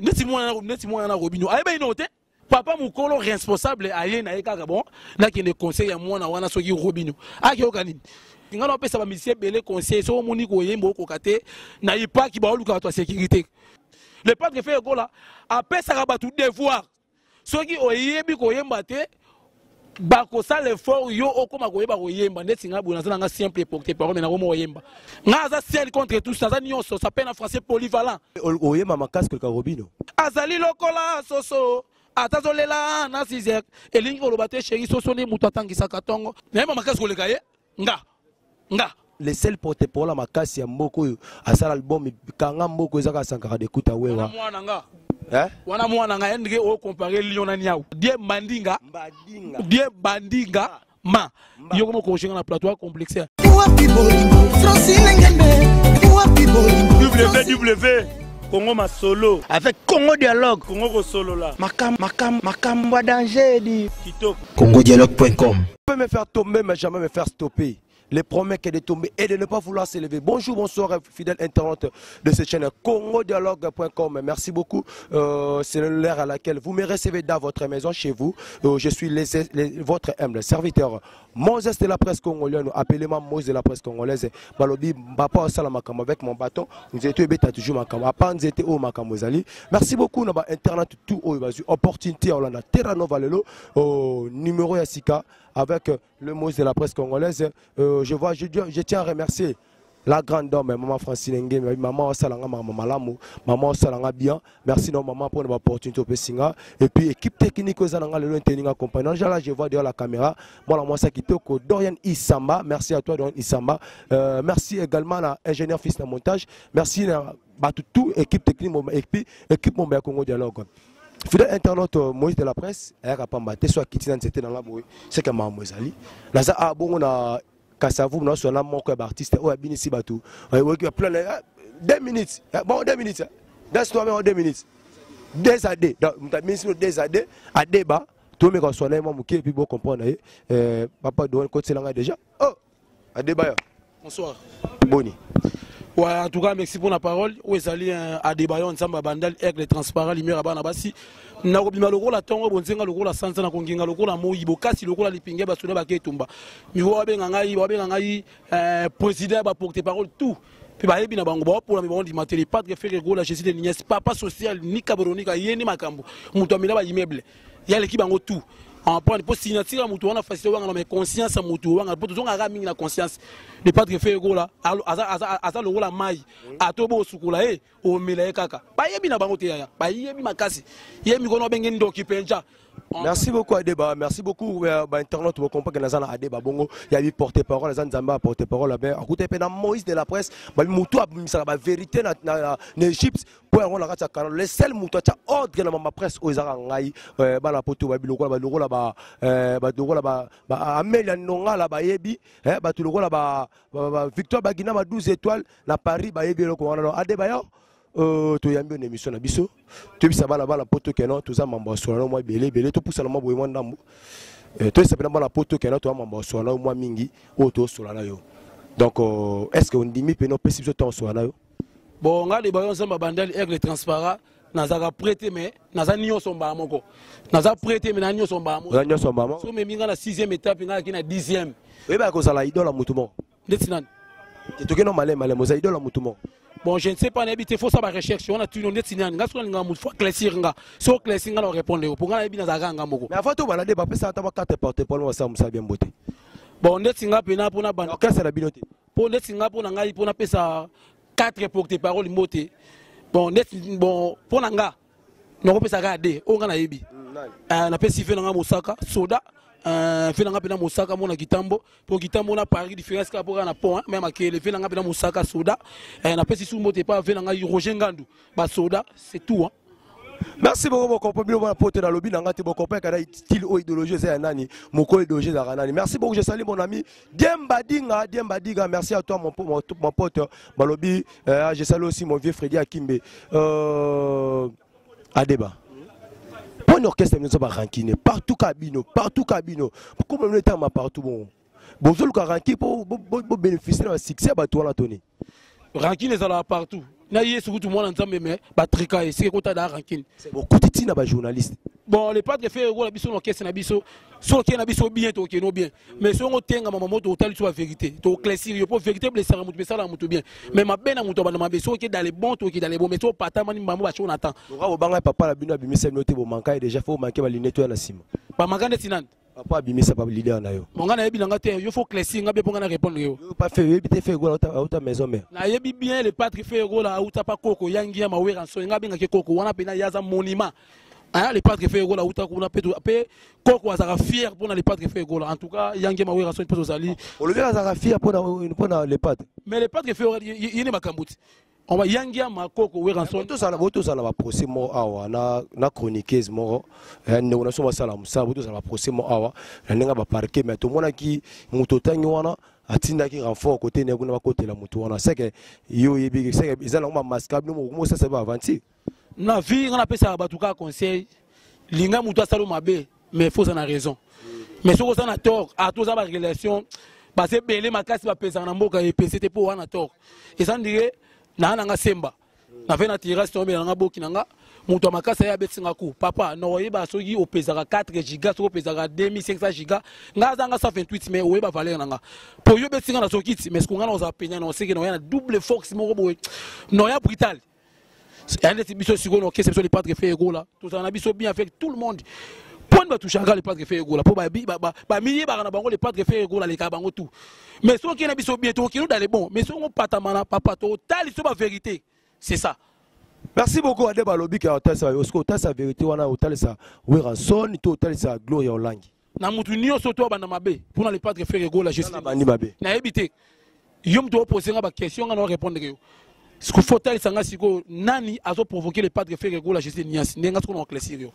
neti mwana neti mwana na robino ayeba ino te. Papa mokolo responsable aye na ye kaka bon nakende conseil ya mwana wana soki robino akeyoka nini? Nga na opesa bamisien ebele conseil soki omoni koyemba okoka te na ipaki baoluka bato ya sécurité. Le patre fe ekola apesaka bato devoir. Soki oyebi koyemba te bakosala effort yo okóma koyeba koyemba. Ndeti nga boye naza nanga simple porte parole me nakoma oyemba nga aza ciel contre tous naza nyonso sape na français polyvalent. Oyemba makasi koleka robino. Azali lokola soso ata azolela na sizer elingi koloba te sheri soso nde moto atangisaka ntongo nayeba makasi koleka ye? Nga nga. Le seul porte parole ya makasi ya mboka oyo asala album kanga mboka ezaka asankaka dekuta wewa. Mwana nga Eh? wana mwana nga ye ndenge okompare lion na niau die bandinga mbadinga. Die bandinga. Ma. Yo komo okoshenga na plateau acomplexe www congo masolo. Avec Congo Dialogue. congo kosolola Makam, makam, makambo ya danger di. kitoko. CongoDialogue.com. peut me faire tomber, mais jamais me faire stopper. Les promesses est de tomber et de ne pas vouloir s'élever. Bonjour, bonsoir, fidèles internautes de cette chaîne congodialogue.com. Merci beaucoup. Euh, C'est l'heure à laquelle vous me recevez dans votre maison, chez vous. Euh, je suis votre humble serviteur. Moses de la presse congolaise, appelez-moi Moses de la presse congolaise. Balobi, avec mon bâton. Nous étions toujours Makamo. Apa, nous étions au. Merci beaucoup, Naba Internet, tout au opportunité. On a Terrano Valelo, au numéro Yassika avec euh, le mot de la presse congolaise. Euh, je, vois, je, je tiens à remercier la grande dame, maman Francine Ngeme, maman Salanga, maman Malamu, maman Salanga bien. Merci non maman pour l'opportunité au Pessinga. Et puis équipe technique aux Zalanga, le Tenning accompagnant. Là, je vois derrière la caméra. Moi, la moi, ça qui Dorian Isamba. Merci à toi, Dorian Isamba. Euh, merci également à l'ingénieur fils de montage. Merci à bah, tout, tout équipe technique, équipe, équipe mon Congo Dialogue. Fidèle internaute euh, moïse de la presse ayaka pamba te so akiti na nzete nanga boye seke makambo ezali naza a bongo na kasavu naso na moko ya baartiste oyo abinisi bato oyoki plan deux minutes. Eh, bon deux minutes même deux minutes. Deux à deux. Mutu abinisi no deux à deux adeba tomeka swana ye mwa moke epi bocomprendre ye Eh, papa doan kotiselanga déjà. Oh adeba ya bonsoir. Boni Ouais, en tout cas, merci pour la parole. Où est allé à débat ensemble à Bandal avec les transparents, lumière à Banabasi. Na kobima lokola tongo bonzenga lokola sanza na konginga lokola moyibo kasi lokola lipinge basuna baketumba. Mi wa benga ngai wa benga ngai euh président porte parole tout. Puis ba yebi na bango ba pour la mi bondi mateli pas de faire de Niès papa social ni kabronika yeni makambo. Mutu amina ba immeuble. Ya leki bango tout. en prendre po signature ya motu wana facilité wanga na mais conscience ya motu wanga po tozongaka mingi na conscience. De patre fe ekola aza- lokola mai ato bo osukola ye omela ye kaka bayebi na bango te yaya bayebi makasi ye mikono obenge ndoki mpenza merci beaucoup adeba. Merci beaucoup euh, bainternaute bocomprendre naza na adeba bongo. Yabi porte parole aza nzambe ya porte parole abe akuta mpe na moïse de la presse babi motu abimisaka bavérité na, égypte mpo yango na kati ya canal le seul motu atya ordre na mama presse oyo ezaka nongala victoire bagina ba 12 étoiles na paris bayebi adeba Toyambi na émission na biso toyebisa bana bana po tokena toza mambo ya solana mwa ebele ebele topusana mwa boye mwa ndambo toyebisa mpena bana po tokena toya mambo ya solana mwa mingi oyo tozosolana yo. Donc euh, est ce que ondimi mpena opesi biso ntango osola na yo? Bon nga deba yo nzambe bandali aigle transparent. Nazalaka prêté mais naza nyonso mbala moko naza prêté mais na nyonso mbala moko nyonso mama so memi nga na 6e étape nga aki na 10e oyebaka kozala idole ya motu moko ndeti nani te tokenda malema malema oza idole ya motu moko bon je ne sais pas nayebi te fo saba recherche wana tino ndeti nani nga soki nalingaa motu fo aclaircir nga. So oclaircir nga na orépondre yo mpo nga nayebi nazalaka nga moko mais avant tobana nde bapesaka ata bakarte porte pole basala mosala bien mbote bon ndeti nga mpena mpona banda orchestre na bino te mpo ndeti nga mpo na ngai mpo napesa 4 porte parole mbote bon ndeti bon mpo na nga nakopesa kaka de oyo nga nayebi napesi fe na nga mosaka soda eh, fe na nga mpena mosaka mona kitambo. Mpo kitambo na paris différence kaka mpo kaka na pont me makele fe na nga mpena mosaka soda. Eh, napesi su mbote pa fe na ngai roger ngandu. Basoda c'est tout hein. merci beaucoup bokompo bino bona poto nalobi na nga te bokompo kada style oyo idéologie eza ya nani mokolo idéologie ezalaka nani. Merci beaucoup je sali mon ami diemba dinga diemba dinga merci à toi mon, mon, mon pote balobi euh, je sali aussi mon vieux fredi akimbe. Euh, na orchestre bino eza barankine partout ka bino partout ka bino comme bino etama partout bon. Bozoluka ranki mpo bobénéficie na basuccès ya bato wana toni rankine ezalaka partout. Na ye sukutu mwana nzambe me batrika ye seke kota da rankine. Bokuti ntina bajournaliste bon le padre fe ekola biso na orchestre na biso so okei na biso bien tokeno bien mais songo otengama mamo totali so bavérité toclassir yo mpo vérité blesaka motu esalaka motu bien mais mabe na moto abanda mabe so okei dans les bons tokei dans les bons mais so opatamani bango basho na temps loka bobanga papa na bino abimisa bino te bomanka ye déjà fo omanke balinete oyo na nsima bamaka ndeti nani papa abimisa ba leader na yo monga nayebi nanga te yo fo classir nga mpe mpo nga na répondre yo oyebi te fe egola auta maison mère nayebi bien le padre fe ekola auta pa koko yangi ya mawera nso nga abengaki koko wana mpena ye aza monument aya le padre fe ekola auta kuna mpe to- mpe koko azalaka fier mpona le padre fe ekola en tout cas yangi ya mawera nso mpe tozali olobi azalaka fier mpona lepate mais le padre fe ekola ye ye ne makambo ti on va yangi ya makoko wera nso tozala botozala baprocès moko awa na, na chroniqueuse moko eh, ndeko na biso basala mosala botozala baprocès moko awa na ndenge ya baparke mais tomonaki moto otangi wana atindaki renfort kote ne kuna bakotela moto wana seke yo oyebi seke eza nango bamaska bino moko mosasa baaventure na vie nga napesaka bato kaka conseil. Linga moto asala mabe mais faut oza na raison. Mais soki oza na tort ata oza barelation base ebele makasi bapesaka na mboka epese te mpo oza na tort. Eza ndire naa nanga semba. Nafe na tirasi tombela nanga boki nanga moto ya makasi ku papa na oyeba soki opesaka 4 giga soki opesaka 2500 giga ngai azanga 128 mais oyeba valeur na nga. Mpo yo obetinga na soki mais siko ngai na ozala penya na oseke na oya na double fox moko boye na ndeti biso sikoyo na okese biso le padre fe egola tozala na biso bien avec tout le monde. Mponi batushaka le padre fe egola mpo bamiyebaka na bango le padre fe egola alekaka bango tout. Mais soki okei na biso bien bon mais soki opatama na papa totali so bavérité c'est ça. Merci beaucoup ade balobi ke otalisa oske otalisa vérité. Wana otalisa weranson to otalisa gloire ya olangi. Na mutu nyonso to abanda mabe mpona le padre fe egola je na bandi mabe. Nayebi te yo moto opose nga baquestion nga na orépondre yo siko fo talisa nga sikoyo nani azoprovoke le padre fe egola je sais niasi ndenge nga siko na oclassir yo.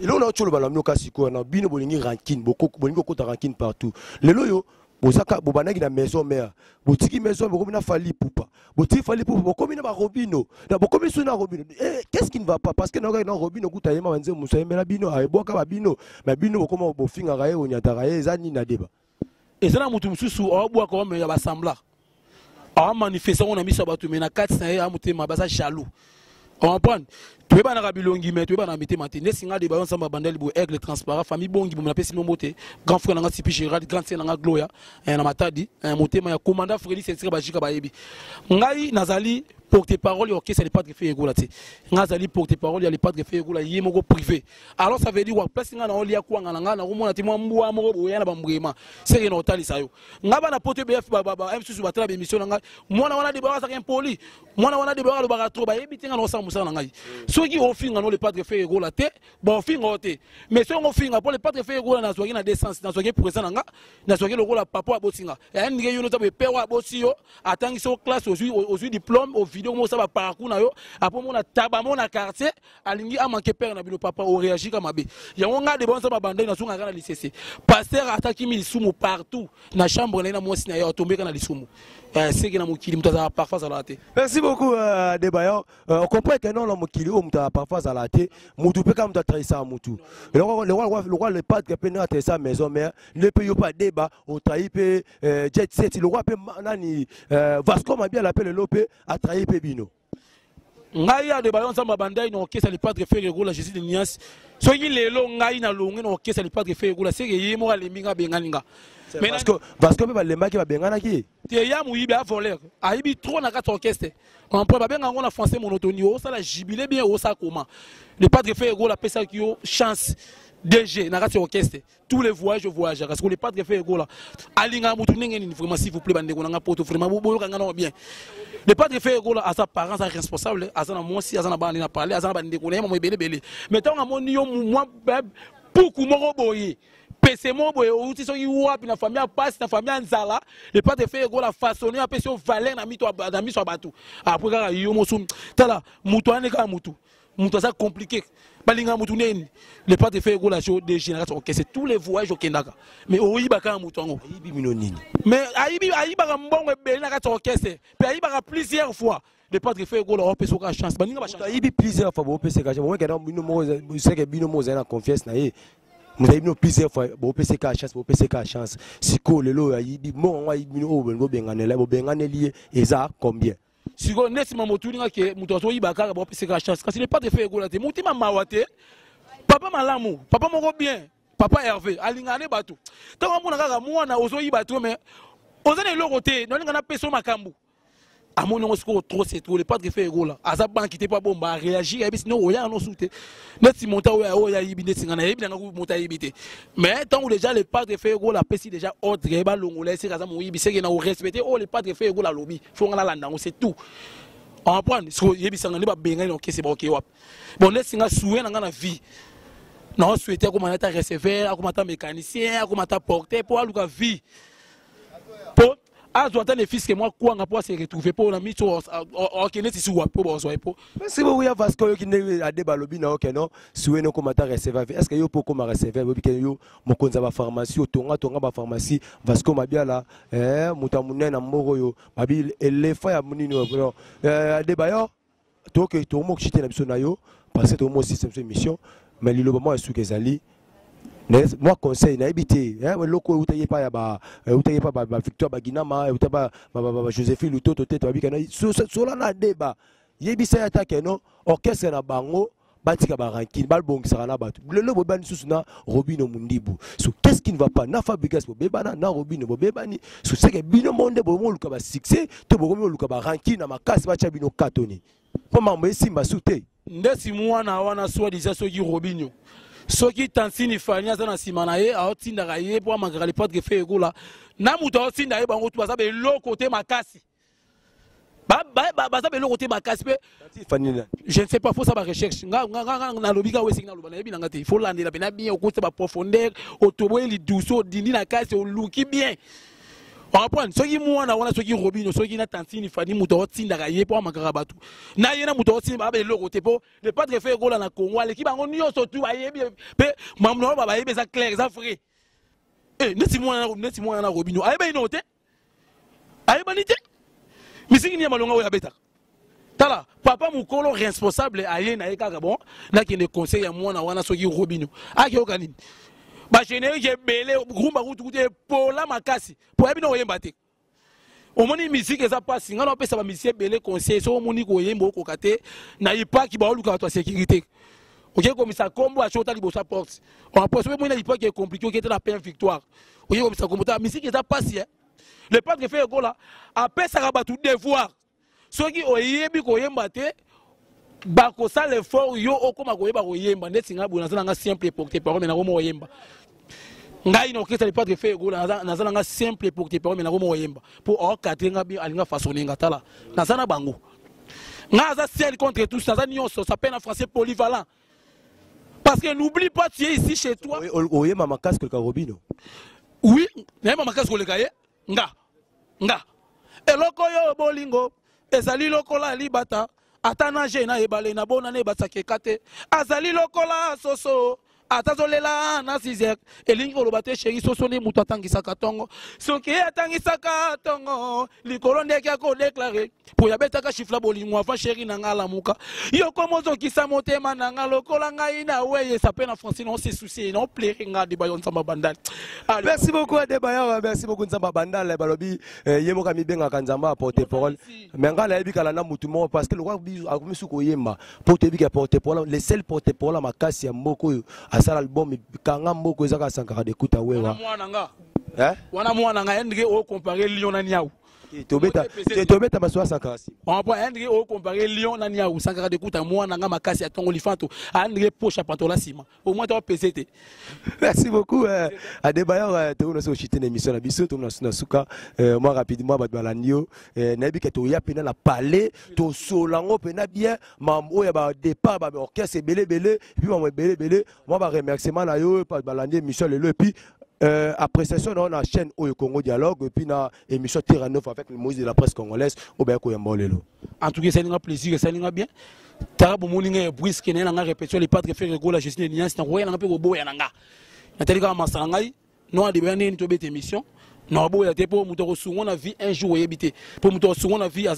Eloko na otyo oloba na bino kasi sikoyo na bino bolingi rankine bolingi kokota rankine partout. Lelo oyo bozaka bobandaki na maison mare botiki maison bokomi na fali pupa. Botiki fali pupa bokomi na barobino na bokomi so na robino. Eh, qu'est-ce qui ne va pas? Parce que naokaki na robino kuta yema banze mosu ayembela bino ayebwaka babino ma bino. Bokoma bofingaka ye onyataka ye eza nini adeba eza na motu mosusu awabwaka wame ya basambla awamanifeste ngo na miso ya bato me na kati na ye amotema baza jaloux. Comprendre toyebanaka bilongi me toyebana mitema te nde singa de bayo nsambo abandeli boye aigle transparent famille bongi bomo napesi bino mbote grand frère nanga sipi gérald grand sœur nanga gloya na matadi. Motema ya commandant frélis esika bajika bayebi ngai nazali porte parole ya orchestre ya lepadre fe egola te ngai azali porte parole ya lepadre fe egola ye moko privé. Alors ça veut dire place ngai naolia kwanga na ngai nakomona te mwa mbwa moko boya na bambwema seke na otalisa yo ngai bana bémission na ngai mwana tro te te te mais na nga oyo ozwi diplôme omo osala baparcours na yo. Apo omona tabamo na quartier alingi amanke na bino papa oréagi ka mabe yango ngai de bonza babandai nazongaka na lisese paster atakimi lisumu partout na chambre na ye na mwasi na ye atombeka na lisumu Te merci beaucoup euh, debayo euh, comprend que non na mokili oyo parfois azala te motu mpe kaka moto atrahisaka motu lokwa le padre mpe ndenge atrahisa maison mare nde mpe yo mpe adeba otrahi euh, jet set. Lokwa mpe nani vasco mabiala mpe lelo mpe atrahi mpe bino ngai ya deba yo nzambe abandai na orkestre ya lepadre fe regola jésus de nias. Soki lelo ngai nalongwe na orkestre ya lepadre fe regola seke ye moko alembi nga abengani nga. Mpe balembaki babenganaki ye. Te ya moyibi avoler ayibi trop na kati ya orchestre comprend babenga yango na français monotoni osala jibile bien osala koma. Le padre fe egola apesaki yo chance dg orchestre tous les voyages voyageaka parce que le padre fe egola alingaka motu ndenge nini? Vraiment s'il vous plaît poto. Vraiment bien le padre fe egola aza parent aza responsable aza na mwasi aza na bana na parle aza na bandeko na ye mamo ebelebele mais ntango amoni yo mwa puku moko boye pese moko boye outi soki wapi na famille ya pasi na famille ya nzala le padre fe egola façonne apesi yo valeur na miso ya bato apres kaka yo mosu tala moto wana kaka motu moto aza compliqué. Balingaka motu neni. Le egola so dg na kati ya orchestre tous les voyage okendaka mais oyibaka kaka moto yango ayibi bino nini. Mais ayibi ayibaka mbongo ebele na kati ya orchestre mpe ayibaka plusieurs fois le padre fe egola opesa oka chance. Baninga moto bachance ayibi plusieurs fois boopeseka bomekena bino moko seke bino moko ozali na confiance na ye moto ayibi bino plusieurs fois boopeseka chance boopeseka chance. Sikoyo lelo oyo ayibi mbongo yango ayibi bino oyo bolingi bobenganela bobenganeli ye eza combien? Sikoyo nde nsima motuni ke moto azoyiba kaka bopeseka chance. Kasi le pas de fe ekola te motima mawa te papa malamu papa moko bien. Papa hervé alingaka ne bato ntango amona kaka mwana ozoyiba to me oza na eloko te naolinga napesa yo makambo amoni yango sikoyo trop c'est trop? Le pas de fe ekola aza banki te mpo abomba aréagir ayebi sino oyaka nosu te neti moto oyo oyo ayibi neti nga nayebi nanga moto ayibi te mais ntango déjà le pas de fe ekola apesi déjà ordre balongola esika aza moyibi seke na orespecte oyo le pas de fe ekola alobi fo nga nalanda yango c'est tout. Na okese baoke wapi bon nesinga souye na nga na vie. Naosouete akoma ata receveur akoma ata mécanicien akoma ata porter mpo aluka vie azwa ata le fiske mwa kwanga mpo ase retrouve mpo na miso okende tisi wapi mpo bozwa ye mpo merci beaucoup ya vasco oyoki nde ade balobi na yo keno siwe nokoma ata yo mpo okoma receveur yo mokonzi ya bapharmacie otonga tonga bapharmacie vasco mabiala eh, moto ya monene na mboka oyo elefa ya monini oyo Eh, ade bayo toke tokomoki te na biso na yo parce que tokomo système so émission mais liloba ezali Ne- mwa conseil nayebi te eh, eloko euta ye pa ya ba euta ye pa ba ba victoire baginama euta ba ba- ba- ba joséphine lutoto te toyebi kena so- so- sola na deba. Yebisa ye ata keno orchestre na bango batika barankine balongisaka na bato. Lelo bobebani lisusu na robino mundibu. So qu'est ce qui ne va pas? Na fabrigas bobebana na robino bobebani. So seke bino mo nde bokomi oluka basuccès to bokomi oluka barankine na makasi batya bino katoni. Mpo mambo esimba su te ndesi mwana wana swadisa soki robinio soki tansini fani aza na nsima na ye aotindaka ye mpo amakaka lepatre fe ekola na moto aotinda ye bango tu baza beloko te makasi. Ba- ba- ba- baza beloko te makasi mpe je ne sais pas faut ça ba recherche. Nga nga nga nga nalobi ka wesi naloba nayebi nanga te. Faut landela pena bien okosa ba profondeur otoboye liduso odindi na kasi oluki bien comprendre soki mwana wana soki robino soki na tantini fani moto otindaka ye mpo amakaka bato na ye na moto otinda baba eloko te mpo le patre fe ekola na congo aleki bango nyonso tu bayebi mpe mamuno oyo bayebi eza clair eza vrai. Eh, neti mwana na robino ayebani no te? Ayebani te? Misiki ni ya malonga oyo abetaka. Tala papa mokolo responsable aye na ye kaka bon nakende conseil ya mwana wana soki robino. Akeyoka nini bagénérique ebele rumba kutukutu epola makasi. Po yabi na koyemba te omoni misike eza mpasi ngai na opesa bamisiki ebele conseil soki omoni koyemba okoka te na ipaki baolukaka bato ya sécurité. Oke komisa kombo ashota liboso ya porte. Apres soki omoni na ipaki ecomplike okete na pain victoire. Oke komisa kombo ta misiki eza mpasi e le patre fe ekola apesaka bato devoir. Soki oyebi koyemba te bakosala effort yo okóma koyeba koyemba ndeti ngai boye naza nanga simple porte parole me nakoma koyemba ngai na orchestre le patre fe ekola naza- nanga simple porte parole me nakoma koyemba mpo okate nga bi alinga façonne nga tala. Naza na bango. Ngai aza ciel contre tous naza nyonso s'appelle en français polyvalent. Parce que n'oublie pas tu es ici chez toi. Oyema makasi koleka robino. Oui nayeba makasi koleka ye. Nga nga. Eloko oyo bolingo ezali lokola libata. Ata na je na ebale na bona na ebasaka eka te azali lokola soso ata azolela na 6 elingi koloba te sheri soso nde moto atangisaka ntongo soki ye atangisaka ntongo likolo ndeki akodeklare mpo yabetaka shifla bolingo ava sheri na ngai alamuka. Yokoma ozokisa motema na ngai lokola ngai na weyesa mpe na francine osesusie naoplere ngai debayo nzamba bandali Allez. merci beaucoup adebayor merci beaucoup nzambe bandala balobi. Eh, ye moko amibengaka nzambe ya porte parole me ngai nayebi kala na mutu moko parce que lokwa akomi su koyemba mpo toyebi ke porte parole le seul porte parole ya makasi ya mboka oyo asala album kanga mboka ezaka sankaka dekuta wana wewa. Mwana nga? Eh? wana mwana nga? Endenge ocompare lion na niau Eh, tobeta maso asakaka nsima ompo endenge ocompare lion na niau sankaka dekuta mwana nga makasi ya ntongo lifanto andenge poche nsima omoi to te merci beaucoup adebayor tokoki noso koshite na émission na biso tokoki nasu na suka eh, mwa rapidement bato balandi yo nayebi ke toya mpena na palais mpena bien. Mambo oyo ya badépart baorchestre ebelebele epuis mambo ebelebele mwa baremerciement na yo bato balandi émission lelo epuis Euh, appréciation na yo na chaîne oyo congo dialogue epuis na émission terra avec le moïse de la presse congolaise lelo en tout cas bien. Taka bomoni nga ebwiske naye nanga répétition le patre fere gola justine niansi na koya nanga mpe koboya na nga natali kaka masa na ngai no adebaya ndeni tobeta émission akosungo na vie un jour vie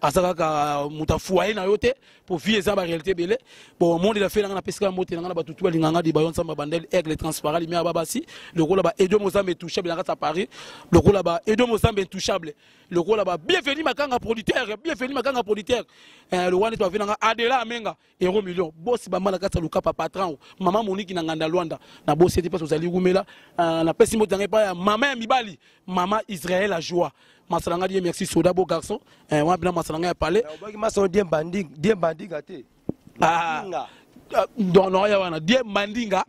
aza kaka moto afuaye na yo te po vie eza baréalité ebele bon monde ela fe nanga napesika mbote nanga na bato tu balinganga di bayo nzambe bandeli aigle transparent lumière babasi lokola ba edo mozambe intouchable na kati ya paris lokola ba edo mozambe intouchable. Lokola ba bienvenu makanga producteur bienvenu makanga producteur. Lo wana ete bafe nanga adela amenga euro million. Bosi bamba na kati ya lukapa patron mama moniki na nganda lwanda na bosi ete mpasi ozali kumela napesi mbote nanga epai ya mama ya mibali. Mama israel a masalanga die merci soda bo garçon. Wana bina masalanga ya pale donc noya wana die mandinga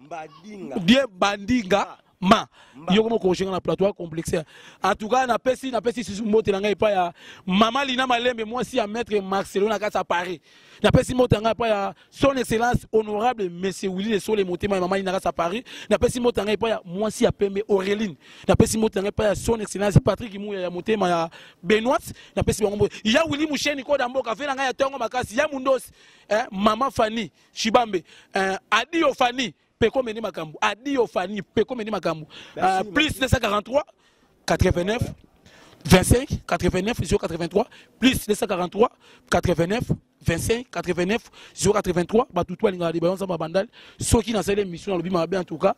die bandinga. Ah. ah. Euh, ma. Yoko moko oshenga na plateau complexe. En tout cas napesi napesi susu mbote na ngai epai ya. Mama lina malembe mwasi ya maître marcelo na kati ya paris. Napesi mbote na ngai epai ya. Son excellence honorable monsieur willi lesole motema ya mama lina na kati ya paris. Napesi mbote na ngai epai ya mwasi ya pembe aureline napesi mbote na ngai epai ya. Son excellence patrick muya ya motema ya. Benoit napesi bango mbote ya. Willi musheni koda mboka ve na ngai ya ntongo makasi. Ya mundosi eh, mama fani shibambe eh, adio fani peko meni makambo adio fani peko meni makambo Merci, Euh, plus 243 89 25 89 083 plus 243 89 25 89 083 bato tu balingaka libayo nzambe bandali soki nasali émission nalobi mabe en tout cas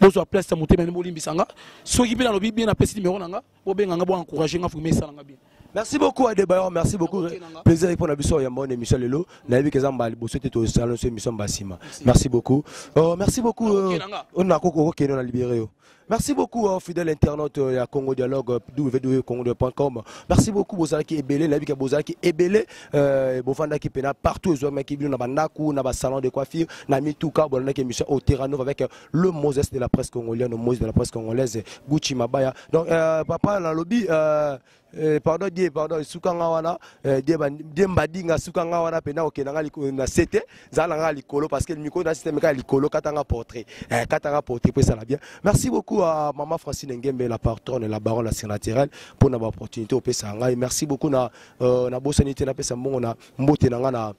bozwa place ya motema ne bolimbisanga soki mpe nalobi bien napesi nimero nanga. Bobenganga bo encourage nga fume esalanga bien merci beaucoup adebayor merci beaucoup. Plaisir mpona biso ya mbona émission lelo. Nayebi ke eza mbala liboso te tosala nyonso émission mbasima merci. Beaucoup. Euh, merci beaucoup Ok, euh, na yo merci beaucoup euh, fidèle internaute euh, ya congo dialogue www.congo.com merci beaucoup bozalaki ebele nayebi ke bozalaki ebele euh, bovandaki mpena partout ezwamaki bino na bandako na basalon de coiffure na mituka bolandaki émission au terranov avec euh, le moses de la presse congolienne moses de la presse congolaise gucci mabaya. Donc euh, papa nalobi euh, Eh, pardon die pardon esuka nga wana eh, die ba- die mbadinga suka nga wana mpena okenda nga liko- na se te zala nga likolo parce que mikolo na systeme kaka likolo katanga portrait eh, katanga portrait po esala bien. Merci beaucoup à mama francine ngembe la patronne la baron la sénatoriale mpona baopportunité opesa ngai merci beaucoup na, euh, na mbongo na mbote na nga na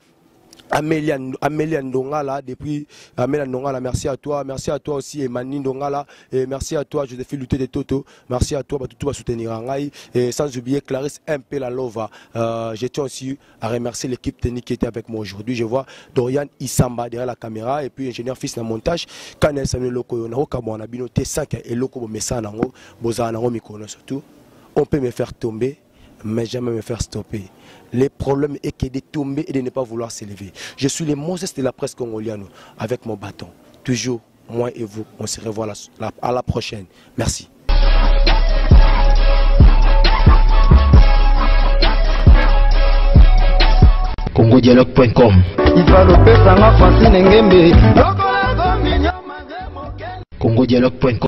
Amélia, Amélia Ndongala, depuis Amélia Ndongala, merci à toi, merci à toi aussi Emani Ndongala, et merci à toi Joséphine Luté de Toto, merci à toi, tout va soutenir Angaï, et sans oublier Clarisse MP La Lova. Euh, je tiens aussi à remercier l'équipe technique qui était avec moi aujourd'hui. Je vois Dorian Isamba derrière la caméra, et puis ingénieur fils de montage, Kanen Samuel Loko, Nao Kamwana, Bino T5 et Loko Bomesa Nango, Boza Nango Mikono surtout. On peut me faire tomber, mais jamais me faire stopper. Les problèmes est que de tomber et de ne pas vouloir s'élever. Je suis le Moses de la presse congolienne avec mon bâton. Toujours, moi et vous, on se revoit à la prochaine. Merci. congodialogue.com